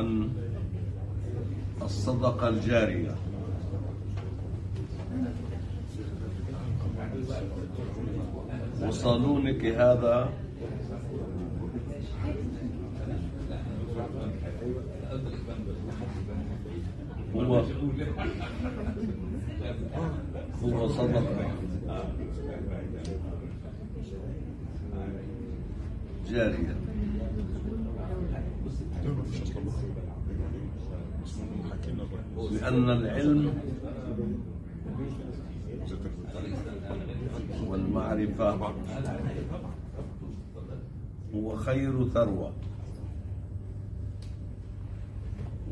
عن الصدقة الجارية. وصالونك هذا هو هو صدقة جارية. لأن العلم والمعرفة هو خير ثروة.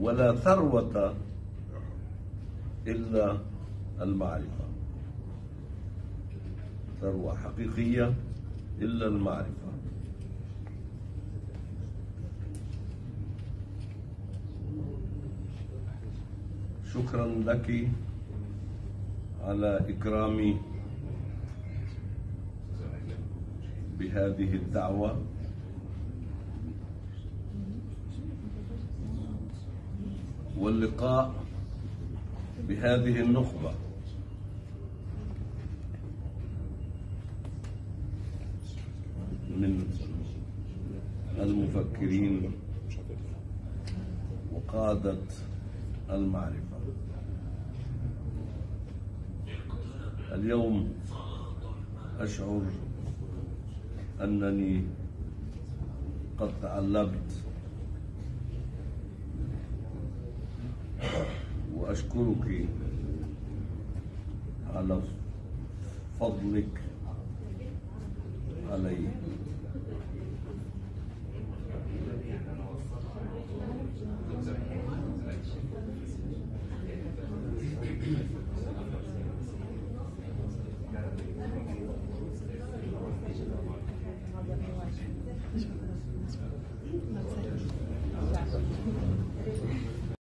ولا ثروة إلا المعرفة. ثروة حقيقية إلا المعرفة. شكرا لك على إكرامي بهذه الدعوة. واللقاء بهذه النخبة. من المفكرين وقادة المعرفة. اليوم أشعر أنني قد تعلمت وأشكرك على فضلك علي.